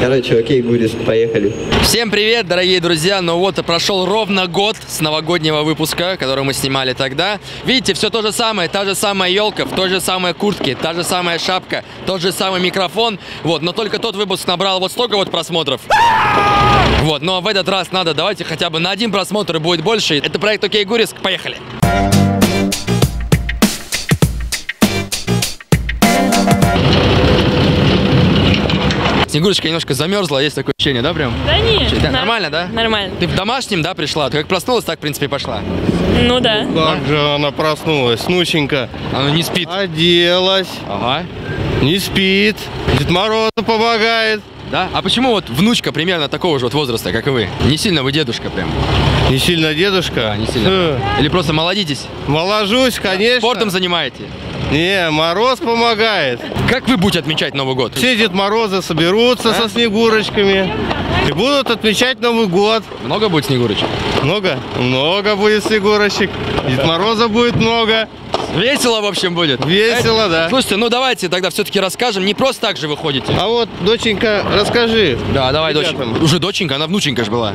Короче, окей, Гурис, поехали. Всем привет, дорогие друзья! Ну вот и прошел ровно год с новогоднего выпуска, который мы снимали тогда. Видите, все то же самое, та же самая елка, в той же самой куртке, та же самая шапка, тот же самый микрофон. Вот, но только тот выпуск набрал вот столько вот просмотров. Вот, но в этот раз надо, давайте хотя бы на один просмотр и будет больше. Это проект Окей Гуриск, поехали! Снегурочка немножко замерзла, есть такое ощущение, да, прям? Да нет. Да, нар- нормально, да? Нормально. Ты в домашнем, да, пришла? Ты как проснулась, так, в принципе, и пошла. Ну да. Как же она проснулась, внученька. Она не спит. Оделась, Ага. не спит. Дед Мороз помогает. Да? А почему вот внучка примерно такого же вот возраста, как и вы? Не сильно вы дедушка прям. Не сильно дедушка. А, не сильно. Э, Или просто молодитесь? Моложусь, конечно. Спортом занимаете? Не, Мороз помогает. Как вы будете отмечать Новый год? Все Дед Морозы соберутся со снегурочками и будут отмечать Новый год. Много будет снегурочек? Много? Много будет снегурочек. Дед Мороза будет много. Весело, в общем, будет. Весело, да. Слушайте, ну давайте тогда все-таки расскажем. Не просто так же вы ходите. А вот, доченька, расскажи. Да, давай, доченька. Уже доченька, она внученька же была.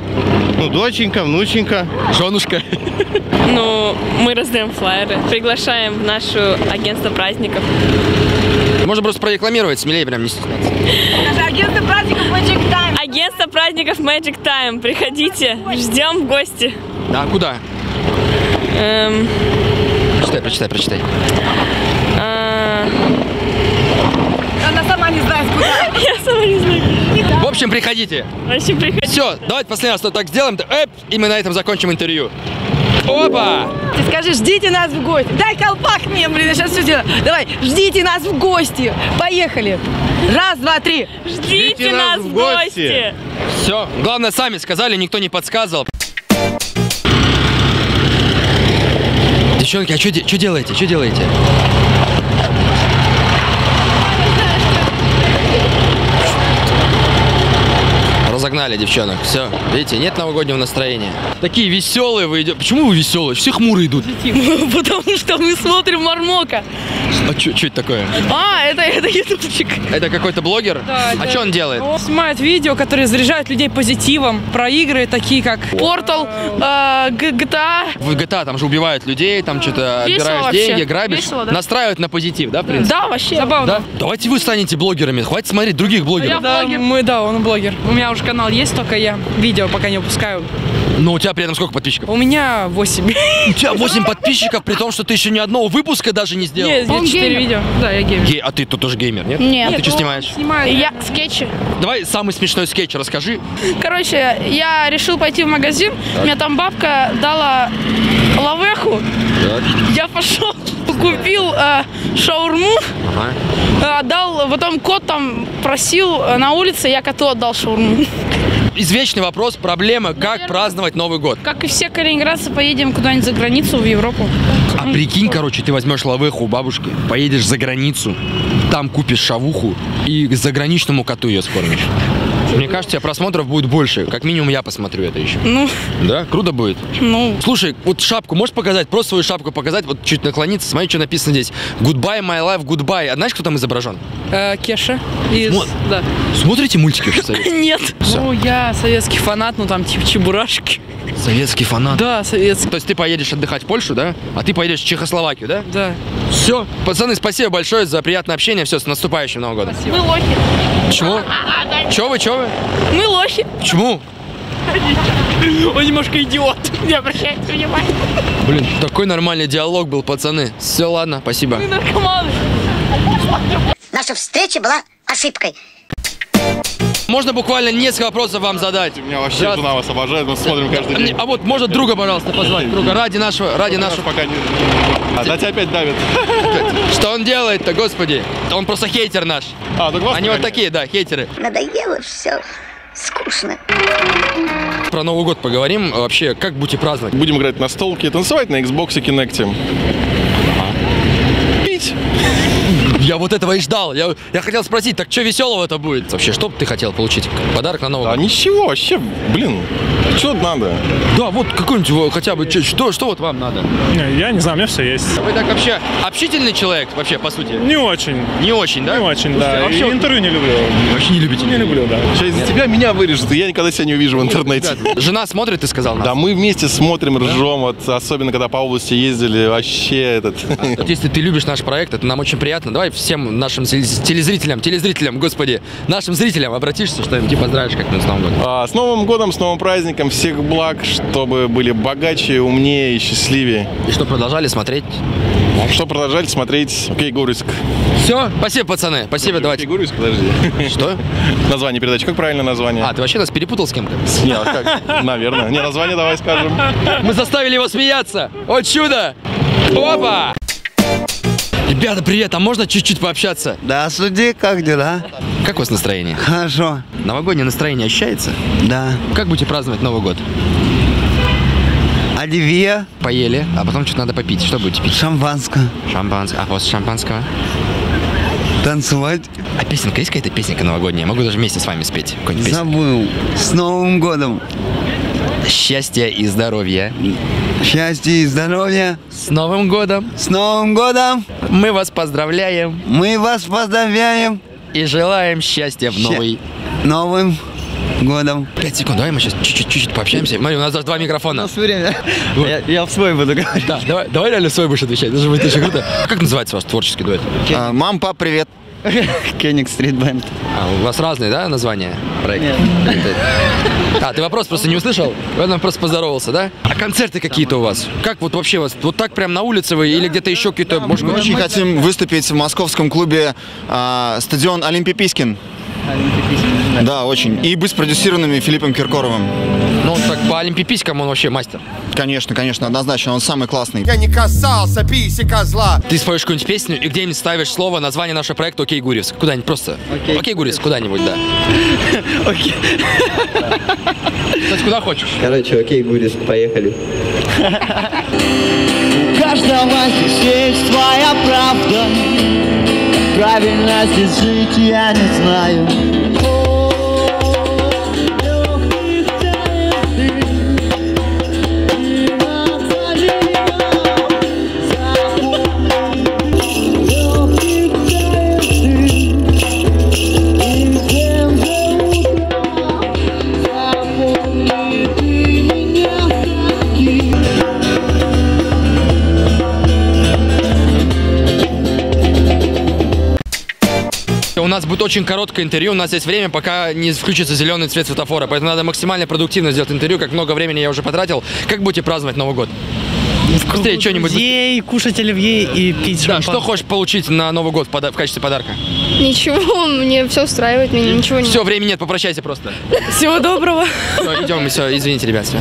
Ну, доченька, внученька. Женушка. Ну, мы раздаем флайеры, приглашаем в наше агентство праздников. Можно просто прорекламировать, смелее прям не стесняться. Агентство праздников Magic Time. Агентство праздников Magic Time. Приходите, ждем в гости. Да, куда? Эм, Прочитай, прочитай, прочитай. а, Она сама не знает, куда. Я сама не знаю. В общем, приходите. Вообще приходите. Все, давайте последний раз вот так сделаем, эп, и мы на этом закончим интервью. Опа! Ты скажи, ждите нас в гости. Дай колпак мне, блин, я сейчас все сделаю. Давай, ждите нас в гости. Поехали. Раз, два, три. Ждите нас в гости. Все, главное, сами сказали, никто не подсказывал. Девчонки, а что делаете? Что делаете? Разогнали девчонок. Все, видите, нет новогоднего настроения. Такие веселые вы идете. Почему вы веселые? Все хмурые идут. Потому что мы смотрим Мармока. А что это такое? А, это, это ютубчик. Это какой-то блогер? а что он делает? Он снимает видео, которые заряжают людей позитивом про игры, такие как Портал, э, Г- GTA. В GTA там же убивают людей, там что-то отбираешь вообще. деньги, грабишь. Весело, да. Настраивают на позитив, да, в принципе? Да, вообще. забавно. Да? Давайте вы станете блогерами, хватит смотреть других блогеров. Да, мы, да, он блогер. У меня уже канал есть, только я видео пока не выпускаю. Но у тебя при этом сколько подписчиков? У меня 8. У тебя 8 подписчиков, при том, что ты еще ни одного выпуска даже не сделал. Нет, Он 4 геймер. видео. Да, я геймер. Гей, а ты тут тоже геймер, нет? Нет. Ты что снимаешь? Снимаю. Я скетчи. Давай самый смешной скетч расскажи. Короче, я решил пойти в магазин. Мне там бабка дала лавеху. Я пошел, купил э, шаурму, Ага. э, отдал, потом кот там просил э, на улице, я коту отдал шаурму. Извечный вопрос, проблема, как праздновать Новый год. Как и все калининградцы, поедем куда-нибудь за границу, в Европу. А прикинь, короче, ты возьмешь лавеху у бабушки, поедешь за границу, там купишь шавуху и к заграничному коту ее скормишь. Мне кажется, просмотров будет больше. Как минимум я посмотрю это еще. Ну, Да? Круто будет. ну, Слушай, вот шапку можешь показать? Просто свою шапку показать, вот чуть наклониться, смотри, что написано здесь. Goodbye, my life, goodbye. А знаешь, кто там изображен? Э, Кеша. Из- Вот. Да. Смотрите мультики нет. Ну, я советский фанат, ну там типа Чебурашки. Советский фанат. Да, советский. То есть ты поедешь отдыхать в Польшу, да? А ты поедешь в Чехословакию, да? Да. Все. Пацаны, спасибо большое за приятное общение. Все, с наступающим Новым годом. Мы лохи. Чего? Че вы, че вы? Мы лохи. Почему? Он немножко идиот. Не обращайте внимания. Блин, такой нормальный диалог был, пацаны. Все, ладно, спасибо. Мы наркоманы. Наша встреча была ошибкой. Можно буквально несколько вопросов вам задать? Меня вообще Здравствуйте. жена вас обожает, мы смотрим каждый день. А вот, может, друга, пожалуйста, позвать. Друга, ради нашего, ради Наш нашего. пока не... А, да тебя опять давит. Что он делает-то, господи? Он просто хейтер наш. А, ну классно. Они вот такие, да, хейтеры. Надоело все. Скучно. Про Новый год поговорим. Вообще, как будете праздновать? Будем играть на столке, танцевать на Xbox и Kinect. Я вот этого и ждал. Я, я хотел спросить, так что веселого это будет? Вообще, что бы ты хотел получить? Подарок на Новый А год? ничего, вообще, блин, что надо? Да, вот какой-нибудь хотя бы, что, что вот вам надо? Я не знаю, у меня все есть. Вы так вообще общительный человек, вообще, по сути? Не очень. Не очень, да? Не очень, Слушайте, да. а вообще И интервью не люблю. Вообще не любите? Не люблю, да. Сейчас из-за тебя меня вырежут, и я никогда себя не увижу в интернете. Жена смотрит, ты сказал? нас? Да мы вместе смотрим, ржем, вот, особенно когда по области ездили, вообще этот... Вот если ты любишь наш проект, это нам очень приятно. Давай всем нашим телез- телезрителям, телезрителям, господи, нашим зрителям обратишься, что-нибудь и поздравишь как-нибудь с Новым годом. А, С Новым годом, с новым праздником, всех благ, чтобы были богаче, умнее и счастливее. И что продолжали смотреть? Что продолжали смотреть? Окей, Гуриск. Все, спасибо, пацаны, спасибо, давайте. Гуриск, подожди. Что? Название передачи, как правильно название? А, ты вообще нас перепутал с кем-то? Не, а как? Наверное. Не, название давай скажем. Мы заставили его смеяться! О, чудо! Опа! Ребята, привет, а можно чуть-чуть пообщаться? Да, суди, как дела? Как у вас настроение? Хорошо. Новогоднее настроение ощущается? Да. Как будете праздновать Новый год? Оливье, Поели, а потом что-то надо попить. Что будете пить? шампанское, Шампанское. А после шампанского? танцевать. А песенка есть какая-то песенка новогодняя? Могу даже вместе с вами спеть какую-нибудь. Забыл. С Новым годом. Счастья и здоровья. Счастья и здоровья. С Новым годом! С Новым годом. Мы вас поздравляем Мы вас поздравляем. и желаем счастья в новый. Новым годом. Пять секунд, давай мы сейчас чуть-чуть пообщаемся. Смотри, у нас даже два микрофона. время. Я, я в свой буду говорить. Да, давай, давай реально свой будешь отвечать, это же будет очень круто. Как называется ваш творческий дуэт? мам, пап, привет. Кеник Стрит Бенд. А, у вас разные, да, названия проекта? А, ты вопрос просто не услышал? Поэтому просто поздоровался, да? А концерты какие-то у вас? Как вот вообще вас? Вот так прям на улице вы или где-то еще какие-то, может Мы быть? очень хотим выступить в московском клубе а, стадион Олимпийскин. Да, очень. И быть спродюсированными Филиппом Киркоровым. Ну, так по олимпийскому он вообще мастер. Конечно, конечно, однозначно, он самый классный. Я не касался писи козла. Ты споешь какую-нибудь песню и где-нибудь ставишь слово, название нашего проекта «Окей, Гурьевск». Куда-нибудь просто. «Окей, Гурьевск», куда-нибудь, да. Окей. То есть куда хочешь. Короче, окей, Гуриск, поехали. У каждого здесь есть своя правда Правильно здесь жить я не знаю У нас будет очень короткое интервью, у нас есть время, пока не включится зеленый цвет светофора, поэтому надо максимально продуктивно сделать интервью, как много времени я уже потратил. Как будете праздновать Новый год? Быстрее что-нибудь. Ей, кушать оливье и пить Да, что хочешь получить на Новый год в качестве подарка? Ничего, мне все устраивает, мне ничего не... Все, времени нет, попрощайся просто. Всего доброго. Все, идем, все, извините, ребят, все.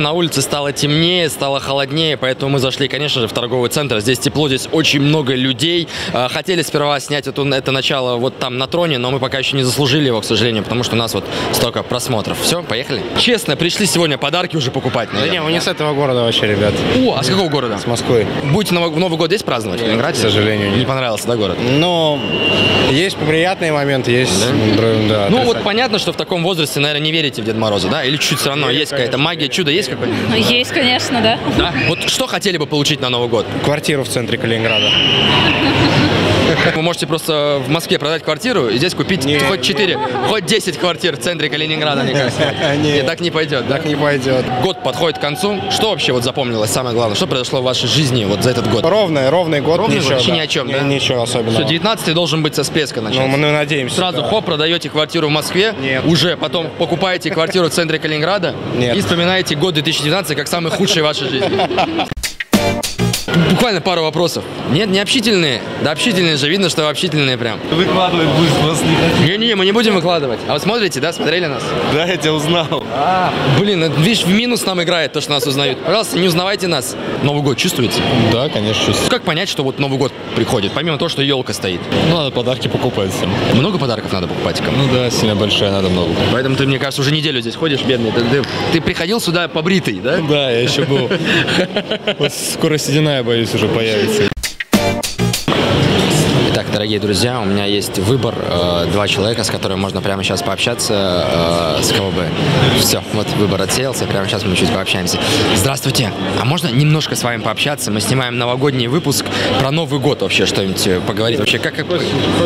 На улице стало темнее, стало холоднее, поэтому мы зашли, конечно же, в торговый центр. Здесь тепло, здесь очень много людей. А, Хотели сперва снять эту, это начало вот там на троне, но мы пока еще не заслужили его, к сожалению, потому что у нас вот столько просмотров. Все, поехали. Честно, пришли сегодня подарки уже покупать. Да не, мы не с этого города вообще, ребят. О, а с какого города? С Москвы. Будете Новый, Новый год здесь праздновать? в Ленинграде? к сожалению, Не нет. понравился, да, город? Ну, есть приятные моменты, есть... др- да, Ну вот понятно, что в таком возрасте, наверное, не верите в Деда Мороза, да? Или чуть все равно есть какая-то магия, чудо есть какое-нибудь? Ну, есть, конечно, да. Да? Вот что хотели бы получить на Новый год? Квартиру в центре Калининграда. Вы можете просто в Москве продать квартиру и здесь купить хоть 4, хоть 10 квартир в центре Калининграда, мне кажется. Нет. И так не пойдет, да? Так не пойдет. Год подходит к концу. Что вообще вот запомнилось самое главное? Что произошло в вашей жизни вот за этот год? Ровный, ровный год, Ровный ничего. вообще да. ни о чем, да? Ничего Все, особенного. 19 должен быть со всплеска начать. Ну, мы надеемся. Сразу да. хоп, продаете квартиру в Москве, Нет. уже потом покупаете квартиру в центре Калининграда Нет. и вспоминаете год 2019 как самый худший в вашей жизни. Буквально пару вопросов. Нет, не общительные? Да общительные же, видно, что общительные прям. Выкладывать будешь просто Не-не, мы не будем выкладывать. А вы смотрите, да, смотрели нас? Да, я тебя узнал. А, блин, видишь, в минус нам играет то, что нас узнают. Пожалуйста, не узнавайте нас. Новый год чувствуете? Да, конечно, чувствую. Как понять, что вот Новый год приходит, помимо того, что елка стоит? Ну, надо подарки покупать всем. Много подарков надо покупать кому? Ну да, сильно большая, надо много. Поэтому ты, мне кажется, уже неделю здесь ходишь, бедный. Ты, ты- ты приходил сюда побритый, да? Да, я еще был. Вот скоро седина, я боюсь, уже появится. Итак, дорогие друзья, у меня есть выбор. э, два человека, с которыми можно прямо сейчас пообщаться. э, с кого бы? Все, вот выбор отсеялся. Прямо сейчас мы чуть пообщаемся. Здравствуйте. А можно немножко с вами пообщаться? Мы снимаем новогодний выпуск про Новый год вообще что-нибудь э, поговорить. Вообще, как... как-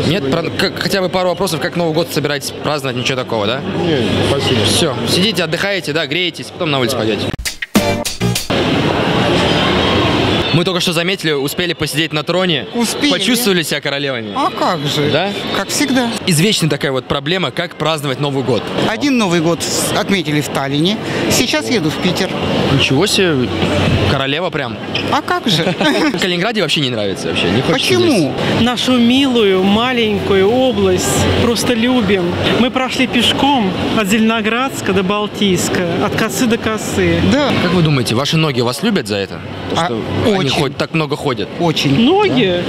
Нет? Про- как- хотя бы пару вопросов, как Новый год собираетесь праздновать? Ничего такого, да? Нет, спасибо. Все, сидите, отдыхаете, да, греетесь, потом на улицу пойдете. Мы только что заметили, успели посидеть на троне. Успели. Почувствовали себя королевами. А как же? Да? Как всегда. Извечная такая вот проблема, как праздновать Новый год. Один Новый год отметили в Таллине. Сейчас еду в Питер. Ничего себе, королева прям. А как же? В Калининграде вообще не нравится вообще. Не Почему? здесь. Нашу милую маленькую область просто любим. Мы прошли пешком от Зеленоградска до Балтийска, от косы до косы. Да. Как вы думаете, ваши ноги вас любят за это? То, А, что они очень. хоть так много ходят. Очень. Ноги?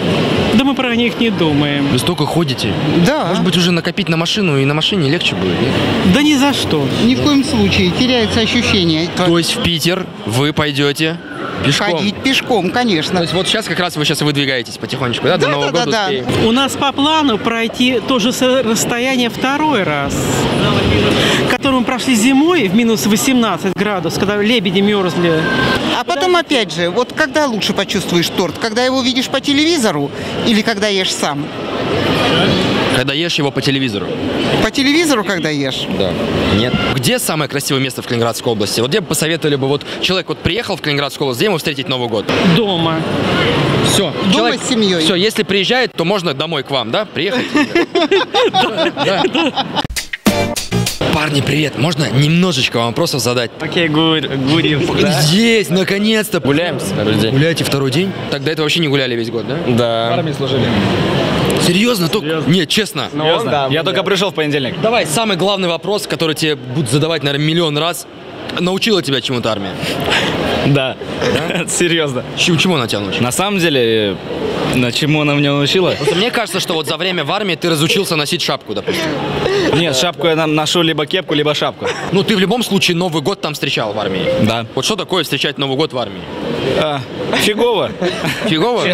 Да мы про них не думаем. Вы столько ходите. Да. Может быть, уже накопить на машину, и на машине легче будет, нет? Да ни за что. Ни в коем случае. Теряется ощущение. То есть в Питер вы пойдете пешком? Ходить пешком, конечно. То есть вот сейчас как раз вы сейчас выдвигаетесь потихонечку, да? До Нового года да. успеем. У нас по плану пройти то же расстояние второй раз, которое мы прошли зимой в минус 18 градусов, когда лебеди мерзли. А потом опять же, вот когда лучше почувствуешь торт? Когда его видишь по телевизору или когда ешь сам? Когда ешь его по телевизору. По телевизору, когда ешь? Да. Нет. Где самое красивое место в Калининградской области? Вот где бы посоветовали бы, вот человек вот приехал в Калининградскую область, где ему встретить Новый год? Дома. Все. Дома с семьей. Все, если приезжает, то можно домой к вам, да? Приехать? Парни, привет. Можно немножечко вам вопросов задать? Окей, гурим. Есть, наконец-то. Гуляем второй день. Гуляете второй день? Так до этого вообще не гуляли весь год, да? Да. служили. Серьезно? Только... Нет, честно. Серьезно? Я только пришел в понедельник. Давай, самый главный вопрос, который тебе будут задавать, наверное, миллион раз. Научила тебя чему-то армия? Да. Серьезно. Чему, чему она тебя научила? На самом деле, на чему она меня научила? Просто мне кажется, что вот за время в армии ты разучился носить шапку, допустим. Нет, шапку я ношу либо кепку, либо шапку. Ну, ты в любом случае Новый год там встречал в армии. Да. Вот что такое встречать Новый год в армии? А, фигово. Фигово?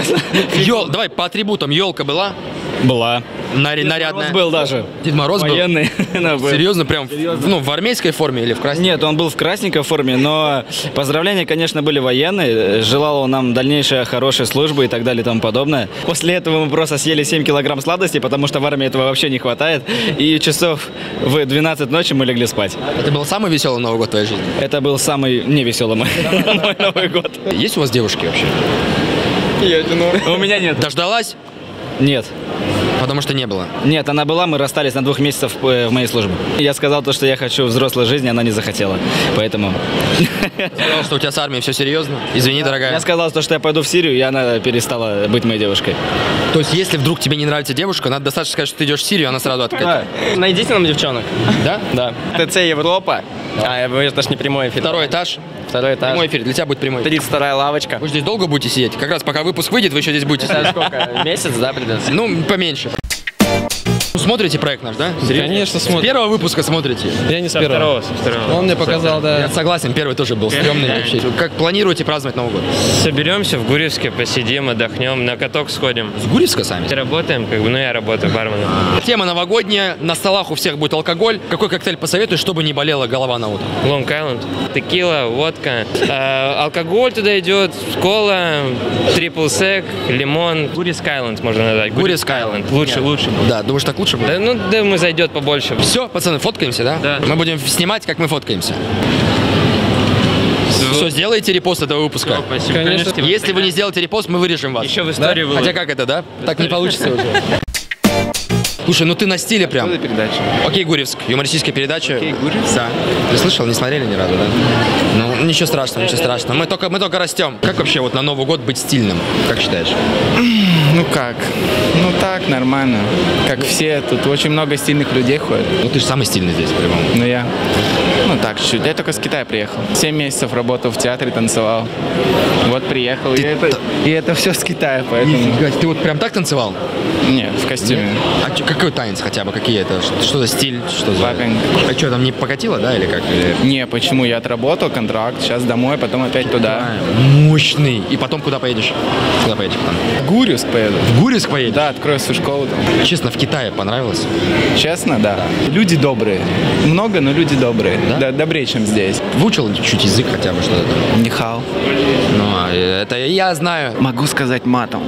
Ел, давай по атрибутам. Елка была? Была. Нари- Дед нарядная? Мороз был даже. Дед Мороз был? Военный. Был. Серьезно, прям в- ну, в армейской форме или в красной? Нет, он был в красненькой форме, но поздравления, конечно, были военные. Желал он нам дальнейшей хорошей службы и так далее и тому подобное. После этого мы просто съели 7 килограмм сладостей, потому что в армии этого вообще не хватает. И часов в 12 ночи мы легли спать. Это был самый веселый Новый год в твоей жизни? Это был самый невеселый мой мой Новый год. Есть у вас девушки вообще? У меня нет. Дождалась? Нет. Потому что не было. Нет, она была, мы расстались на двух месяцев э, в моей службе. Я сказал то, что я хочу взрослой жизни, она не захотела. Поэтому... Сказал, что у тебя с армией все серьезно. Извини, дорогая. Я сказал то, что я пойду в Сирию, и она перестала быть моей девушкой. То есть, если вдруг тебе не нравится девушка, надо достаточно сказать, что ты идешь в Сирию, она сразу откатит. Найдите нам девчонок. Да? Да. ТЦ Европа. А, это ж не прямой эфир. Второй этаж. Второй этаж. Прямой эфир. Для тебя будет прямой. 32 лавочка. Вы здесь долго будете сидеть? Как раз пока выпуск выйдет, вы еще здесь будете сидеть. Сколько? Месяц, да, придется? Ну, поменьше. Смотрите проект наш, да? Серьезно? Конечно, С смотрим. первого выпуска смотрите? Я не с первого. Он мне показал, Я да. согласен, первый тоже был стрёмный вообще. Как планируете праздновать Новый год? Соберемся в Гурьевске, посидим, отдохнем, на каток сходим. С Гурьевска сами? Работаем, как бы, ну я работаю барменом. Тема новогодняя, на столах у всех будет алкоголь. Какой коктейль посоветуешь, чтобы не болела голова на утро? Лонг Айленд, текила, водка. Э, алкоголь туда идет, кола, трипл сек, лимон. Гурьевск Айленд можно назвать. Гурьевск Айленд. Лучше, лучше. Да, думаешь, так лучше будет? Да, ну, думаю, зайдет побольше. Все, пацаны, фоткаемся, да? Да. Мы будем снимать, как мы фоткаемся. Все, сделайте репост этого выпуска. Всё, спасибо. Конечно. Если вы не сделаете репост, мы вырежем вас. Еще в историю Да? Хотя как это, да? Так не получится уже. Слушай, ну ты на стиле прям. За передача? Окей, Гурьевск. Юмористическая передача. Окей, Гурьевск? Да. Ты слышал, не смотрели ни разу, да? Ну, ничего страшного, ничего страшного. Мы только, мы только растем. Как вообще вот на Новый год быть стильным? Как считаешь? Ну как? Ну так, нормально. Как все, тут очень много стильных людей ходит. Ну ты же самый стильный здесь, по-моему. Ну я, ну так, чуть-чуть. Я только с Китая приехал. Семь месяцев работал в театре, танцевал. Вот приехал. И это, и это все с Китая, поэтому... Нифига, ты вот прям так танцевал? Не, в костюме. А чё- какой танец хотя бы? Какие это? Что, что за стиль? Что за... Папинг. А что, там не покатило, да, или как? Или- Не, почему? Я отработал контракт, сейчас домой, потом опять туда. Мощный. И потом куда поедешь? Куда поедешь потом? В Гурьевск поеду. В Гурьевск поедешь? Да, открою свою школу там. Честно, в Китае понравилось? Честно, да. Люди добрые. Много, но люди добрые. Да? Добрее, чем здесь. Выучил чуть язык хотя бы что-то? Нихал. Ну, а это я знаю. Могу сказать матом.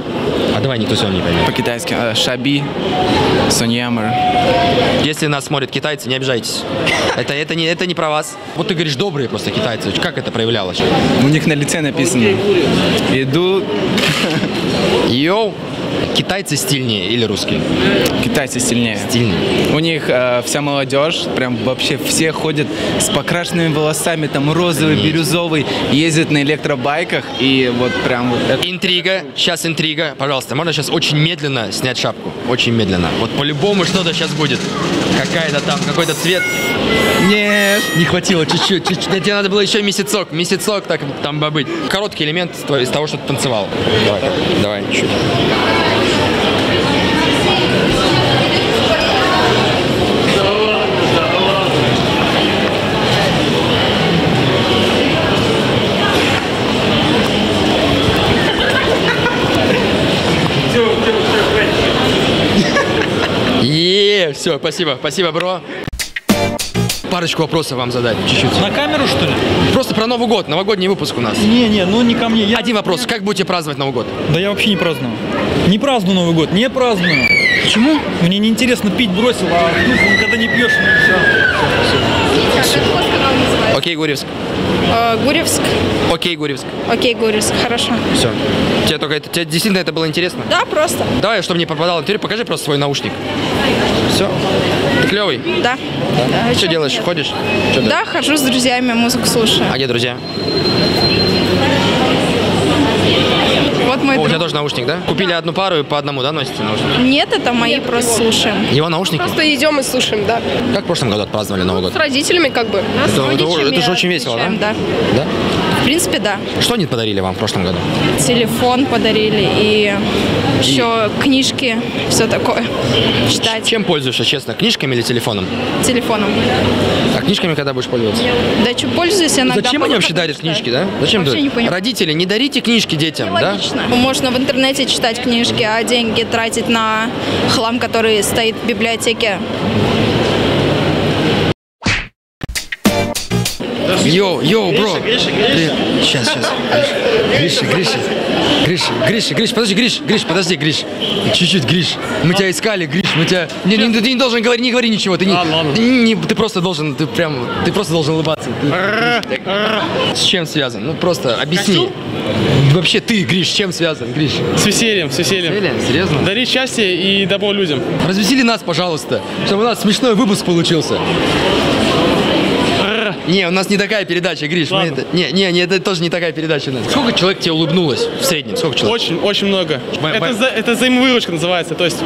А давай никто сегодня не поймет. По-китайски. Шаби, Соньямер. Если нас смотрят китайцы, не обижайтесь. Это, это, не, это не про вас. Вот ты говоришь добрые просто китайцы. Как это проявлялось? У них на лице написано. Иду. Йоу. Китайцы стильнее или русские? Китайцы сильнее. Стильнее. У них э, вся молодежь, прям вообще все ходят с покрашенными волосами, там розовый, бирюзовый, ездят на электробайках и вот прям вот это. Интрига. Сейчас интрига. Пожалуйста, можно сейчас очень медленно снять шапку? Очень медленно. Вот по-любому что-то сейчас будет. Какая-то там, какой-то цвет. Нет. Не хватило чуть-чуть. чуть-чуть. Тебе надо было еще месяцок. Месяцок так там бы быть. Короткий элемент из того- из того, что ты танцевал. Давай, давай, чуть. Все, спасибо, спасибо, бро. Парочку вопросов вам задать, чуть-чуть. На камеру, что ли? Просто про Новый год, новогодний выпуск у нас. Не-не, ну не ко мне. Я... Один вопрос, как будете праздновать Новый год? Да я вообще не праздную. Не праздную Новый год, не праздную. Почему? Мне неинтересно пить бросил, а ну, когда не пьешь, ну все. Окей, Гурьевск. Э, Гурьевск. Окей, Гурьевск. Окей, Гурьевск, хорошо. Все. Тебе только это, тебе действительно это было интересно? Да, просто. Давай, чтобы не пропадал интервью, покажи просто свой наушник. Все. Ты клевый? Да. Что чё делаешь? нет? Ходишь? Чё ты? Да, хожу с друзьями, музыку слушаю. А где друзья? Вот мой О, у друг. тебя тоже наушник, да? Купили одну пару и по одному, да, носите наушники? Нет, это мои, просто слушаем. Его наушники? Просто идем и слушаем, да. Как в прошлом году отпраздновали Новый год? С родителями как бы. Да, с Это- это- это же очень весело, да? да? Да? В принципе, да. Что они подарили вам в прошлом году? Телефон подарили и еще книжки, все такое. Читать Чем пользуешься, честно? Книжками или телефоном? телефоном. А книжками когда будешь пользоваться? Да что, пользуюсь иногда. Зачем они вообще дарят читаю. книжки, да? Зачем Вообще дарят? не понимаю. Родители, не дарите книжки детям, да? Логично. Можно в интернете читать книжки, а деньги тратить на хлам, который стоит в библиотеке. Йоу, йоу, бро. Привет. Сейчас, сейчас. Гриша, Гриша. Гриша, Гриша, Гриш, подожди, Гриш, Гриш, подожди, Гриш. Чуть-чуть, Гриш. Мы тебя искали, Гриш, мы тебя... Не, не, ты не должен говорить, не говори ничего. Ты, не, ты, не- ты просто должен, ты прям, ты просто должен улыбаться. С чем связан? Ну просто объясни. Вообще ты, Гриш, с чем связан, Гриш? С весельем, с весельем. Весельем? Серьезно? Дари счастье и добро людям. Развесели нас, пожалуйста, чтобы у нас смешной выпуск получился. Не, у нас не такая передача, Гриш. мы это- не, не, не, это тоже не такая передача. у нас. Сколько человек тебе улыбнулось в среднем? Сколько человек? Очень, очень много. Б- Это, б- за- это взаимовыручка называется. То есть,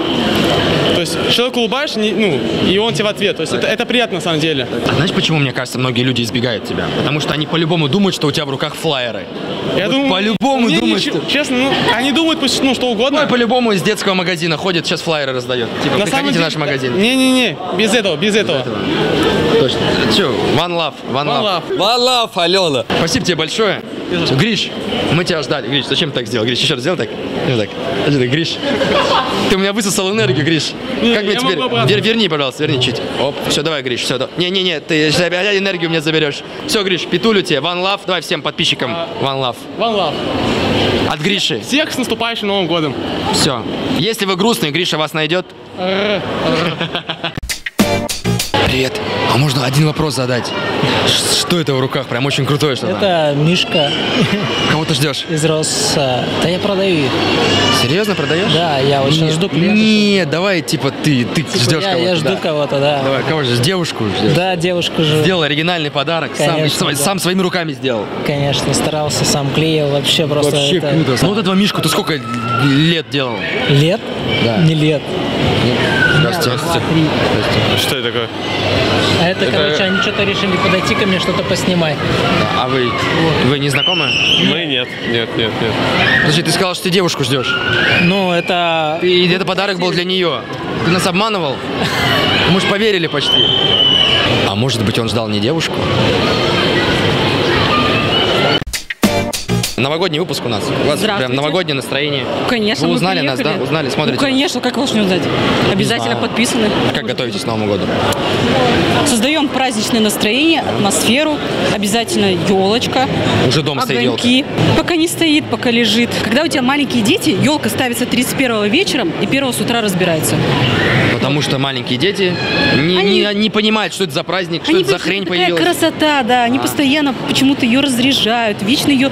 то есть человек улыбаешься, не- ну, и он тебе в ответ. То есть это, это приятно на самом деле. А знаешь, почему, мне кажется, многие люди избегают тебя? Потому что они по-любому думают, что у тебя в руках флайеры. Я Вот думаю, по-любому мне думают, ничего- что... Честно, ну, они думают пусть, ну, что угодно. И по-любому из детского магазина ходит, сейчас флайеры раздает. Типа, На приходите самом в наш магазин. Не-не-не, без этого, без этого. Точно. Че, one love, One love. One love, Алена. Спасибо тебе большое. Гриш, мы тебя ждали. Гриш, зачем ты так сделал? Гриш, еще раз сделай так. Так. Так, Гриш. Ты у меня высосал энергию, Гриш. Не, как мне теперь? Вер- верни, пожалуйста, верни чуть. Оп, все, давай, Гриш, все. Не-не-не, ты опять энергию мне заберешь. Все, Гриш, петулю тебе. One love, давай всем подписчикам. One love. One love. От Гриши. Всех с наступающим Новым годом. Все. Если вы грустный, Гриша вас найдет. Привет. А можно один вопрос задать? Что это в руках? Прям очень крутое что-то. Это Мишка Кого ты ждешь? из Росса. Да я продаю их. Серьезно продаешь? Да, я вот сейчас Нет, жду клиента. Нет, давай, типа, ты, ты ждешь я, кого-то. я жду да. кого-то, да. Давай, кого же? Девушку ждешь? Да, девушку жду. Сделал оригинальный подарок. сам, Конечно, сам- да. сам своими руками сделал. Конечно, старался, сам клеил, вообще просто Вообще это- круто. Ну вот этого Мишку ты сколько лет делал? Лет? Да. Не лет. Здравствуйте. Что это такое? А это, Это- короче, они что-то решили подойти ко мне, что-то поснимать. А вы, вы не знакомы? Мы нет, нет, нет, нет. Подожди, ты сказал, что ты девушку ждешь. Ну, это... И это подарок был для нее. Ты нас обманывал? Мы же поверили почти. А может быть, он ждал не девушку? Новогодний выпуск у нас. У вас прям новогоднее настроение. Конечно, Вы узнали нас, да? Узнали, смотрите. Ну, конечно, как вас не узнать? Обязательно знаю. подписаны. Как готовитесь к Новому году? Создаем праздничное настроение, атмосферу. Обязательно елочка. Уже дома стоит огоньки. Пока не стоит, пока лежит. Когда у тебя маленькие дети, елка ставится 31 вечером и 1 с утра разбирается. Потому что маленькие дети не, не- не понимают, что это за праздник, что Они это за хрень такая появилась. красота, да. Они А. постоянно почему-то ее разряжают, вечно ее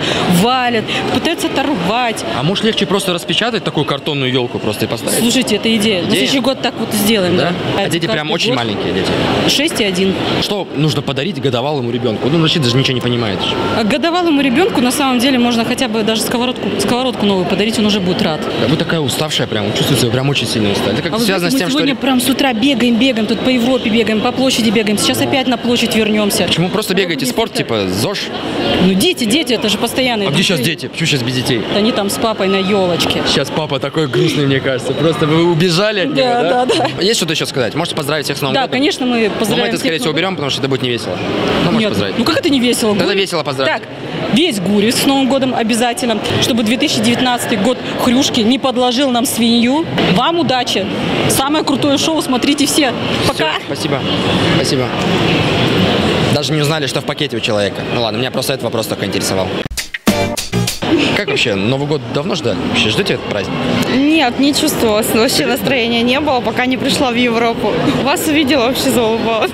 валят, пытаются оторвать. А может легче просто распечатать такую картонную елку просто и поставить? Слушайте, это идея. На Идея? следующий год так вот сделаем, да. А дети прям очень год. маленькие дети. 6 и 1. Что нужно подарить годовалому ребенку? Ну, вообще даже ничего не понимает. А годовалому ребенку на самом деле можно хотя бы даже сковородку, сковородку новую подарить, он уже будет рад. Да Вы такая уставшая прям, чувствуете, вы прям очень сильно устали. Это как а связано знаете, с тем, мы сегодня прям с утра бегаем, бегаем, тут по Европе бегаем, по площади бегаем. Сейчас опять на площадь вернемся. Почему просто бегаете? Спорт, типа, ЗОЖ? Ну дети, дети, это же постоянно. А где сейчас дети? Почему сейчас без детей? Они там с папой на елочке. Сейчас папа такой грустный, мне кажется. Просто вы убежали от него, Да, да? да, да. Есть что-то еще сказать? Можете поздравить всех с Новым Да, годом? конечно, мы Но мы это, скорее всего, уберем, потому что это будет не весело. Ну, можете Нет, поздравить. ну как это не весело? Тогда Гури- весело поздравить. Так, весь Гурис с Новым годом обязательно, чтобы 2019 год хрюшки не подложил нам свинью. Вам удачи. Самое крутое шоу смотрите все. Пока. Всё, спасибо. Спасибо. Даже не узнали, что в пакете у человека. Ну ладно, меня просто этот вопрос только интересовал. Как вообще, Новый год давно ждали? Вообще ждете этот праздник? Нет, не чувствовалось. Вообще настроения не было, пока не пришла в Европу. Вас увидела, вообще заулыбалась.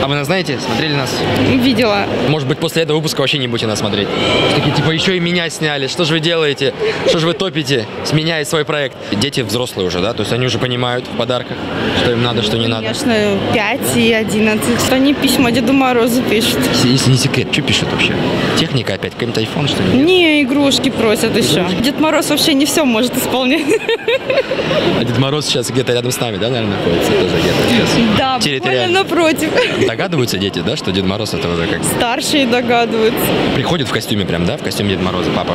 А вы нас знаете? Смотрели нас? Видела. Может быть, после этого выпуска вообще не будете нас смотреть. Такие, типа, еще и меня сняли. Что же вы делаете? Что же вы топите, сменяя свой проект? Дети взрослые уже, да? То есть они уже понимают в подарках, что им надо, что не надо. Конечно, 5 и 11. Они письма Деду Морозу пишут. Если не секрет, что пишут вообще? Техника опять? Какой-нибудь iPhone, что ли? Не, игрушки просят еще. Дед Мороз вообще не все может исполнять. А Дед Мороз сейчас где-то рядом с нами, да, наверное, находится? Тоже где-то сейчас. Да, Территориально. напротив. Догадываются дети, да, что Дед Мороз это уже как... Старшие догадываются. Приходит в костюме прям, да, в костюме Деда Мороза, папа?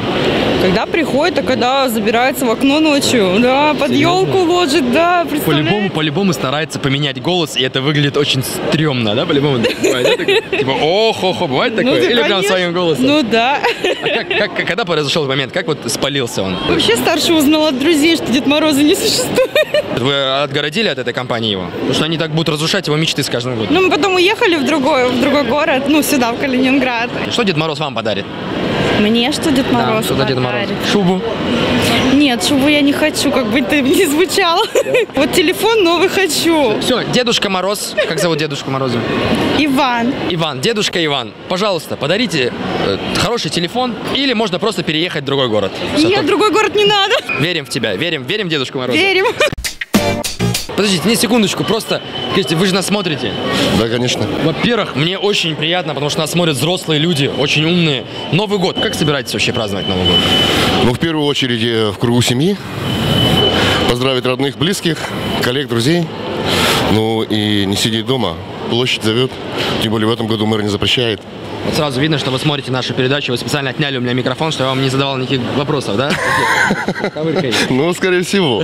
Когда приходит, а когда забирается в окно ночью. Да, под Серьезно? елку ложит, да? По-любому, по-любому старается поменять голос, и это выглядит очень стрёмно, да, по-любому? Такое? Типа, ох, ох, ох, бывает такое? Ну, да, Или прям своим голосом? Ну да. А как, когда произошел момент? Как вот спалился он? Вообще старший узнал от друзей, что Дед Мороза не существует. Вы отгородили от этой компании его? Потому что они так будут разрушать его мечты с каждым годом. Ну, мы потом уехали в другой, в другой город, ну, сюда, в Калининград. Что Дед Мороз вам подарит? Мне что Дед Да, Мороз что за Дед Мороз? подарит? Шубу. Нет, шубу я не хочу, как бы это ни звучало. Вот телефон новый хочу. Все, Дедушка Мороз. Как зовут Дедушку Мороза? Иван. Иван, дедушка Иван, пожалуйста, подарите э, хороший телефон или можно просто переехать в другой город. Всё, Нет, только- другой город не надо. Верим в тебя, верим, верим Дедушку Мороза. Верим. Подождите, не секундочку, просто, скажите, вы же нас смотрите. Да, конечно. Во-первых, мне очень приятно, потому что нас смотрят взрослые люди, очень умные. Новый год, как собираетесь вообще праздновать Новый год? Ну, в первую очередь, э, в кругу семьи. Поздравить родных, близких, коллег, друзей. Ну, и не сидеть дома. Площадь зовет. Тем более в этом году мэр не запрещает. Вот сразу видно, что вы смотрите нашу передачу, вы специально отняли у меня микрофон, что я вам не задавал никаких вопросов, да? Ну, скорее всего.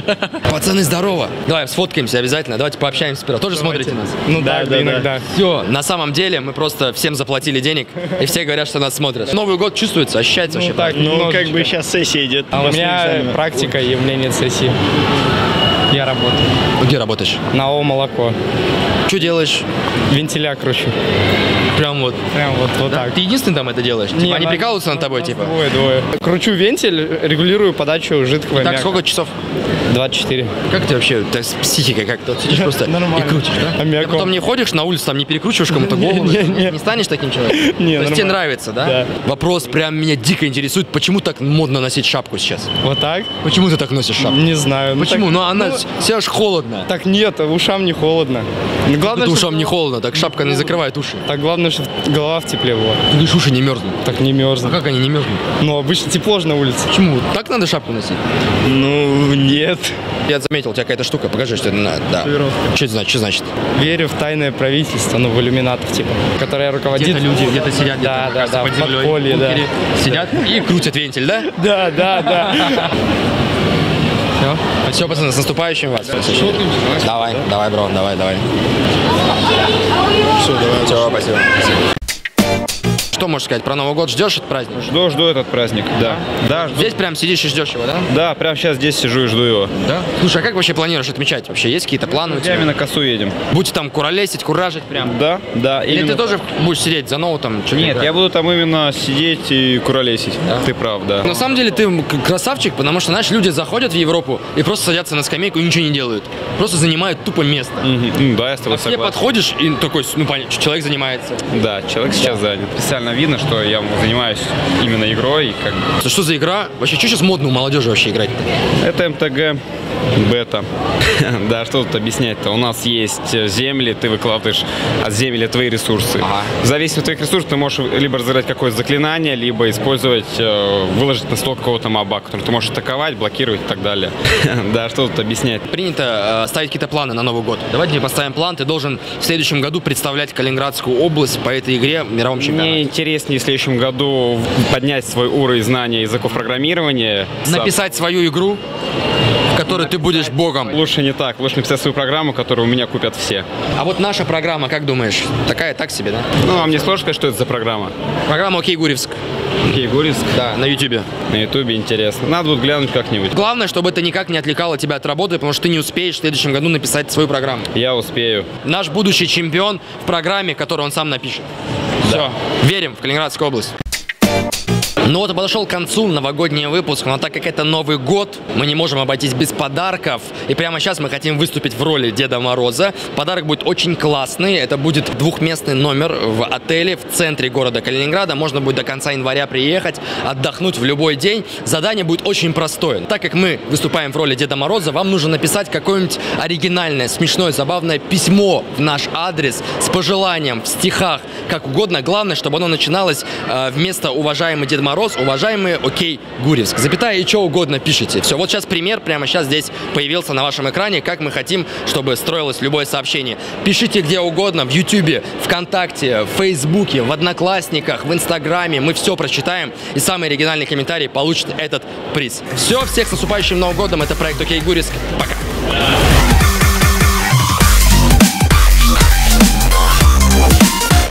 Пацаны, здорово! Давай сфоткаемся обязательно, давайте пообщаемся сперва. Тоже смотрите нас? Ну да, да, иногда. Все, на самом деле мы просто всем заплатили денег, и все говорят, что нас смотрят. Новый год чувствуется, ощущается вообще? так, ну, как бы сейчас сессия идет. А у меня практика, и у меня нет сессии. Я работаю. Где работаешь? На О молоко. Что делаешь? Вентиля кручу. Прям вот. Прям вот, вот так. Ты единственный там это делаешь? Типа, Не, они на- прикалываются над тобой, типа? Двое, двое. Кручу вентиль, регулирую подачу жидкого Так, аммиака. сколько часов? 24. Как ты вообще, так, с психикой как ты сидишь просто и крутишь, да? Ты потом не ходишь на улицу, там не перекручиваешь кому-то голову? Не станешь таким человеком? Не, То есть тебе нравится, да? Да. Вопрос прям меня дико интересует, почему так модно носить шапку сейчас? Вот так? Почему ты так носишь шапку? Не знаю. ну Почему? Ну она вся аж холодно. Так нет, ушам не холодно. Ну, Главное, Тут ушам не холодно, так шапка не закрывает уши. Так главное, чтобы голова в тепле была. Ты говоришь, уши не мерзнут. Так не мерзнут. А как они не мерзнут? Ну, обычно тепло же на улице. Почему? Так надо шапку носить? Ну, нет. Я заметил, у тебя какая-то штука, покажи, что это надо. Да. Что это значит? Что значит? Верю в тайное правительство, ну, в иллюминатов, типа, которое руководит... Где-то люди где-то сидят, Да, где-то, да, да, под землей, в да. сидят и крутят вентиль, да? Да, да, да. Все, пацаны, с наступающим вас. Давай, давай, бро, давай, давай. Все, давай. Все, спасибо. Что можешь сказать про Новый год? Ждешь этот праздник? Жду, жду этот праздник, да. Да, жду. Здесь прям сидишь и ждешь его, да? Да, прямо сейчас здесь сижу и жду его. Да? Слушай, а как вообще планируешь отмечать? Вообще есть какие-то планы? Друзьями на косу едем. Будете там куролесить, куражить прям? Да, да. Или ты тоже будешь сидеть за ноутом? Нет, играть? я буду там именно сидеть и куролесить. Ты прав, да. На самом деле ты красавчик, потому что, знаешь, люди заходят в Европу и просто садятся на скамейку и ничего не делают. Просто занимают тупо место. Мгм, Да, я с тобой А согласен. подходишь и такой, ну понятно, человек занимается. Да, человек сейчас занят. Специально видно, что я занимаюсь именно игрой. Как... что за игра? Вообще, что сейчас модно у молодежи вообще играть? Это МТГ бета. Да, что тут объяснять-то? У нас есть земли, ты выкладываешь от земли твои ресурсы. В зависимости от твоих ресурсов ты можешь либо разыграть какое-то заклинание, либо использовать, э, выложить на стол какого-то моба, который ты можешь атаковать, блокировать и так далее. Да, что тут объяснять? Принято э, ставить какие-то планы на Новый год. Давайте поставим план. Ты должен в следующем году представлять Калининградскую область по этой игре в мировом чемпионате. Мне интереснее в следующем году поднять свой уровень знания языков программирования. Написать свою игру, в которой ты будешь богом. Лучше не так. Лучше написать свою программу, которую у меня купят все. А вот наша программа, как думаешь, такая так себе, да? Ну, а мне сложно сказать, что это за программа. Программа «Окей, Гуревск». Окей, Гуриск? Да, на Ютубе. На Ютубе интересно. Надо будет глянуть как-нибудь. Главное, чтобы это никак не отвлекало тебя от работы, потому что ты не успеешь в следующем году написать свою программу. Я успею. Наш будущий чемпион в программе, которую он сам напишет. Все. Верим в Калининградскую область. Ну вот и подошел к концу новогодний выпуск, но так как это Новый год, мы не можем обойтись без подарков. И прямо сейчас мы хотим выступить в роли Деда Мороза. Подарок будет очень классный. Это будет двухместный номер в отеле в центре города Калининграда. Можно будет до конца января приехать, отдохнуть в любой день. Задание будет очень простое. Так как мы выступаем в роли Деда Мороза, вам нужно написать какое-нибудь оригинальное, смешное, забавное письмо в наш адрес с пожеланием в стихах, как угодно. Главное, чтобы оно начиналось э, вместо «Уважаемый Дед Мороз», уважаемый Окей Гурьевск. Запятая и что угодно пишите. Все, вот сейчас пример прямо сейчас здесь появился на вашем экране, как мы хотим, чтобы строилось любое сообщение. Пишите где угодно, в Ютубе, ВКонтакте, в Фейсбуке, в Одноклассниках, в Инстаграме. Мы все прочитаем, и самый оригинальный комментарий получит этот приз. Все, всех с наступающим Новым годом. Это проект Окей Гурьевск. Пока.